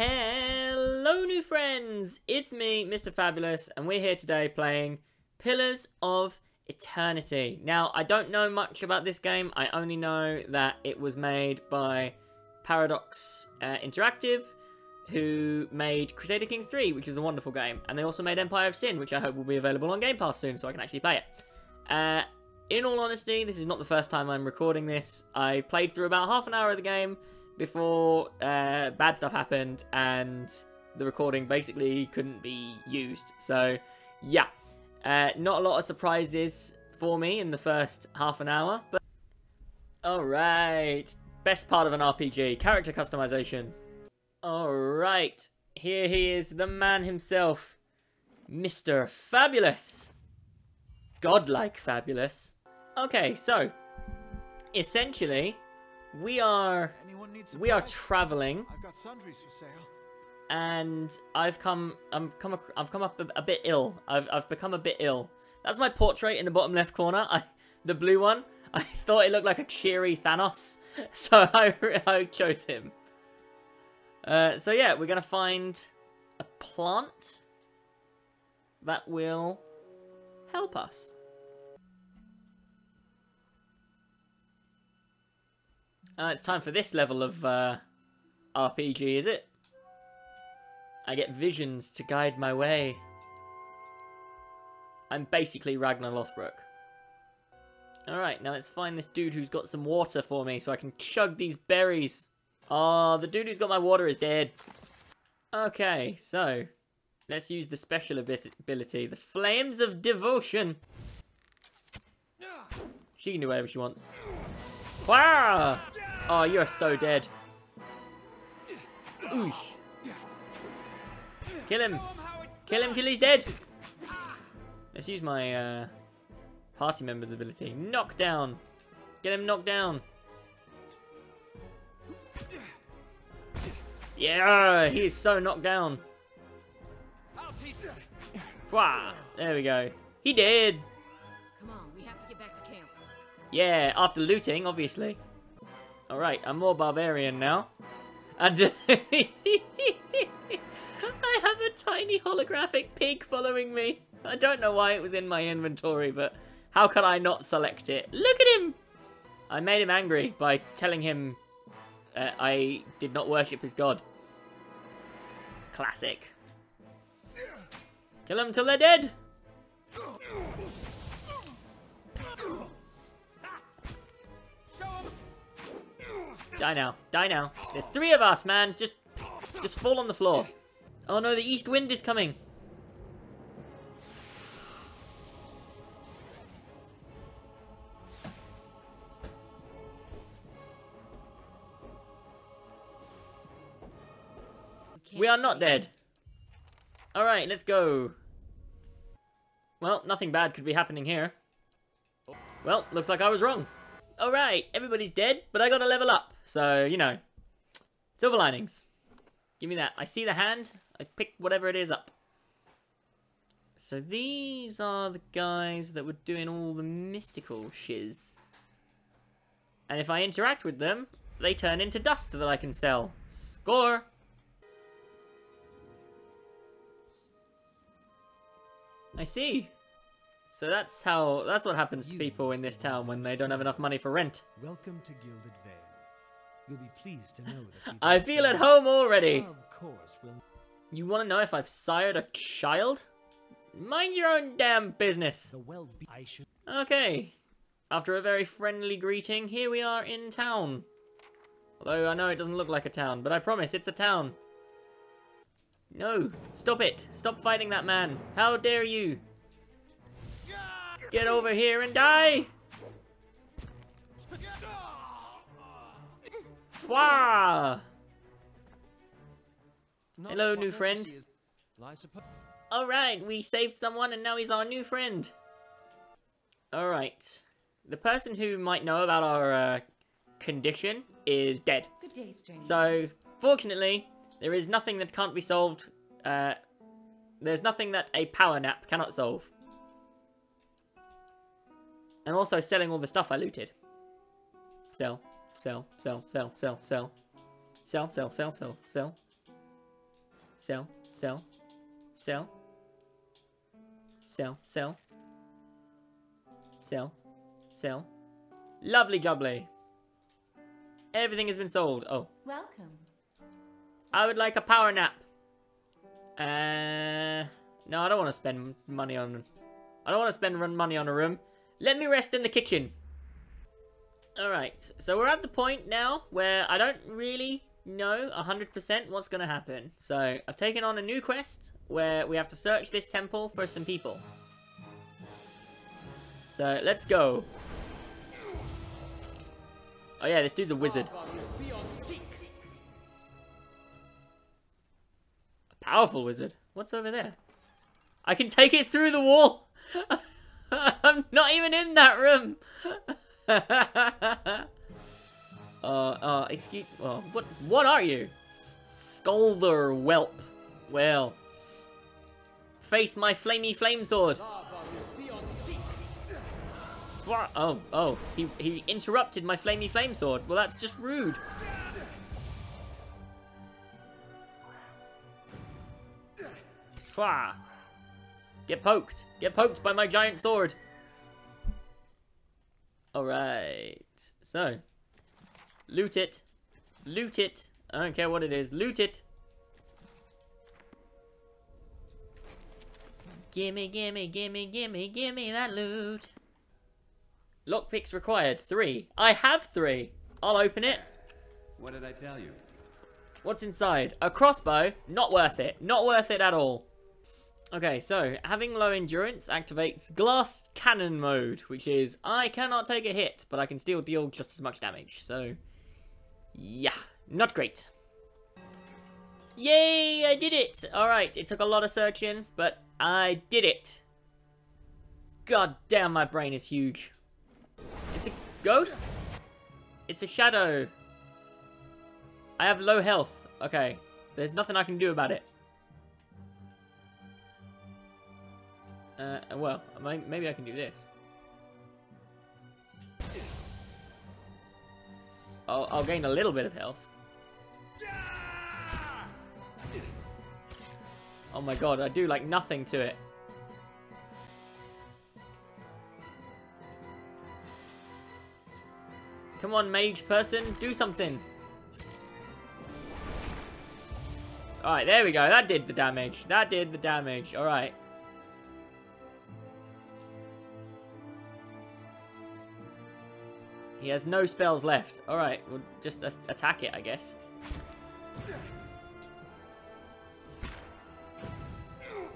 Hello, new friends! It's me, Mr. Fabulous, and we're here today playing Pillars of Eternity. Now, I don't know much about this game. I only know that it was made by Paradox uh, Interactive, who made Crusader Kings 3, which is a wonderful game. And they also made Empire of Sin, which I hope will be available on Game Pass soon, so I can actually play it. Uh, in all honesty, this is not the first time I'm recording this. I played through about half an hour of the game, before uh, bad stuff happened and the recording basically couldn't be used. So, yeah, uh, not a lot of surprises for me in the first half an hour. But alright, best part of an RPG, character customization. Alright, here he is, the man himself, Mr. Fabulous. Godlike fabulous. Okay, so, essentially, we are we are traveling. I've got sundries for sale. And I've come I'm come I've come up a, a, bit ill. I've I've become a bit ill. That's my portrait in the bottom left corner. I the blue one. I thought it looked like a cheery Thanos, so I I chose him. Uh, so yeah, we're gonna find a plant that will help us. Uh, it's time for this level of uh, RPG, is it? I get visions to guide my way. I'm basically Ragnar Lothbrok. Alright, now let's find this dude who's got some water for me so I can chug these berries. Oh, the dude who's got my water is dead. Okay, so let's use the special ability, the Flames of Devotion. She can do whatever she wants. Wow! Oh, you're so dead. Oosh. Kill him. Kill him till he's dead. Let's use my uh, party member's ability. Knock down. Get him knocked down. Yeah, he is so knocked down. Wah, there we go. He did. Come on, we have to get back to camp. Yeah, after looting, obviously. Alright, I'm more barbarian now. And I have a tiny holographic pig following me. I don't know why it was in my inventory, but how could I not select it? Look at him! I made him angry by telling him uh, I did not worship his god. Classic. Kill them till they're dead! Die now. Die now. There's three of us, man. Just, just fall on the floor. Oh no, the east wind is coming. We are not dead. Alright, let's go. Well, nothing bad could be happening here. Well, looks like I was wrong. Alright, everybody's dead, but I gotta level up. So, you know, silver linings. Give me that. I see the hand. I pick whatever it is up. So these are the guys that were doing all the mystical shiz. And if I interact with them, they turn into dust that I can sell. Score! I see. So that's how that's what happens to people in this town when they don't have enough money for rent. Welcome to Gilded Vale. You'll be pleased to know that I feel at home already. Of course, we'll... You want to know if I've sired a child? Mind your own damn business. Okay. After a very friendly greeting, here we are in town. Although I know it doesn't look like a town, but I promise it's a town. No, stop it. Stop fighting that man. How dare you? Get over here and die! Wah! Hello, new friend. Alright, we saved someone and now he's our new friend. Alright. The person who might know about our uh, condition is dead. Good day, stranger. So, fortunately, there is nothing that can't be solved. Uh, there's nothing that a power nap cannot solve. And also selling all the stuff I looted. Sell, sell, sell, sell, sell, sell. Sell, sell, sell, sell, sell. Sell. Sell. Sell. Sell. Sell. Sell. Sell. Lovely jubbly. Everything has been sold. Oh. Welcome. I would like a power nap. Uh, no, I don't want to spend money on... I don't want to spend run money on a room. Let me rest in the kitchen. Alright, so we're at the point now where I don't really know 100% what's going to happen. So, I've taken on a new quest where we have to search this temple for some people. So, let's go. Oh yeah, this dude's a wizard. A powerful wizard. What's over there? I can take it through the wall. I'm not even in that room. uh, uh, excuse, well, what, what are you? Scolder whelp. Well, face my flamey flame sword. Oh, oh, he, he interrupted my flamey flame sword. Well, that's just rude. Wha- Get poked. Get poked by my giant sword. Alright. So. Loot it. Loot it. I don't care what it is. Loot it. Gimme, gimme, gimme, gimme, gimme that loot. Lockpicks required. Three. I have three. I'll open it. What did I tell you? What's inside? A crossbow? Not worth it. Not worth it at all. Okay, so having low endurance activates glass cannon mode, which is I cannot take a hit, but I can still deal just as much damage. So, yeah, not great. Yay, I did it! Alright, it took a lot of searching, but I did it. God damn, my brain is huge. It's a ghost? It's a shadow. I have low health. Okay, there's nothing I can do about it. Uh, well, maybe I can do this. I'll, I'll gain a little bit of health. Oh my god, I do like nothing to it. Come on, mage person, do something. Alright, there we go. That did the damage. That did the damage. Alright. He has no spells left. Alright, we'll just attack it, I guess.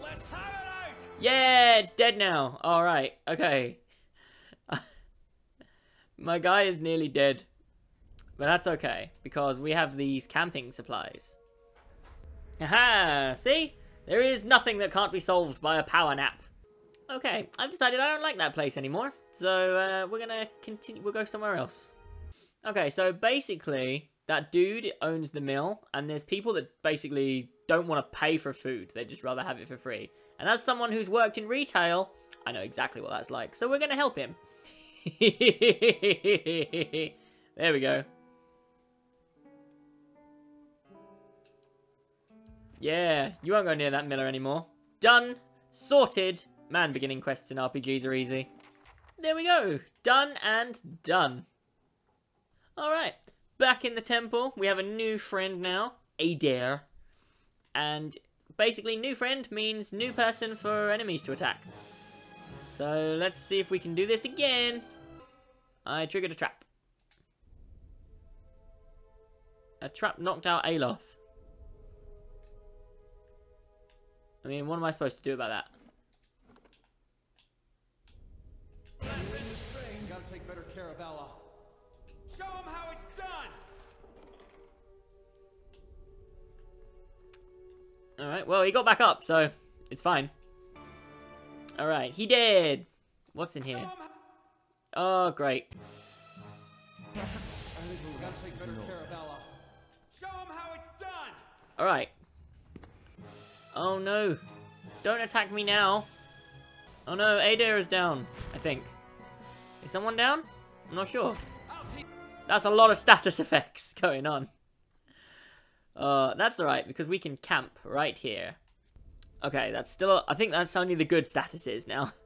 Let's have it out! Yeah, it's dead now. Alright, okay. My guy is nearly dead. But that's okay, because we have these camping supplies. Aha! See? There is nothing that can't be solved by a power nap. Okay, I've decided I don't like that place anymore. So, uh, we're gonna continue, we'll go somewhere else. Okay, so basically, that dude owns the mill, and there's people that basically don't want to pay for food. They'd just rather have it for free. And as someone who's worked in retail, I know exactly what that's like. So we're gonna help him. there we go. Yeah, you won't go near that miller anymore. Done. Sorted. Man, beginning quests in RPGs are easy. There we go. Done and done. Alright. Back in the temple, we have a new friend now. Edér. And basically, new friend means new person for enemies to attack. So let's see if we can do this again. I triggered a trap. A trap knocked out Aloth. I mean, what am I supposed to do about that? Take better care of Aloth. Show him how it's done! Alright, well, he got back up, so it's fine. Alright, he did. What's in here? Oh, great. Gotta take better care of Aloth. Show him how it's done! Alright. Oh no. Don't attack me now. Oh no, Edér is down, I think. Is someone down? I'm not sure. That's a lot of status effects going on. Uh, that's alright, because we can camp right here. Okay, that's still... I think that's only the good statuses now.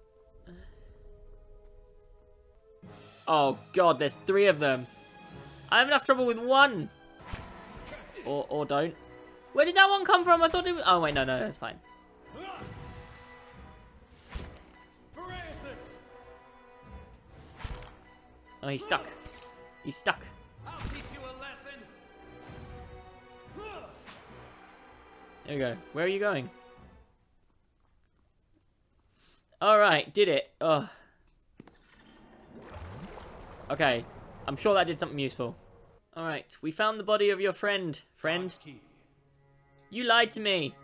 Oh, God, there's three of them. I have enough trouble with one. Or, or don't. Where did that one come from? I thought it was... Oh, wait, no, no, that's fine. Oh, he's stuck. He's stuck. I'll teach you a lesson. There you go. Where are you going? Alright, did it. Ugh. Okay, I'm sure that did something useful. Alright, we found the body of your friend. Friend, you lied to me.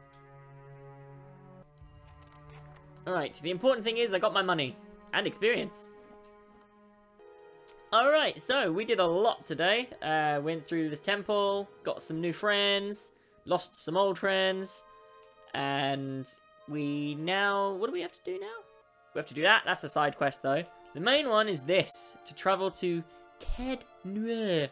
Alright, the important thing is I got my money. And experience. Alright, so we did a lot today. Uh, went through this temple, got some new friends, lost some old friends, and we now... What do we have to do now? We have to do that. That's a side quest, though. The main one is this, to travel to Noir.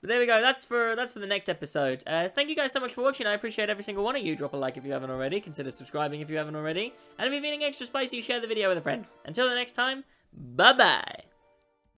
But there we go. That's for that's for the next episode. Uh, thank you guys so much for watching. I appreciate every single one of you. Drop a like if you haven't already. Consider subscribing if you haven't already. And if you're feeling extra spicy, share the video with a friend. Until the next time, bye-bye.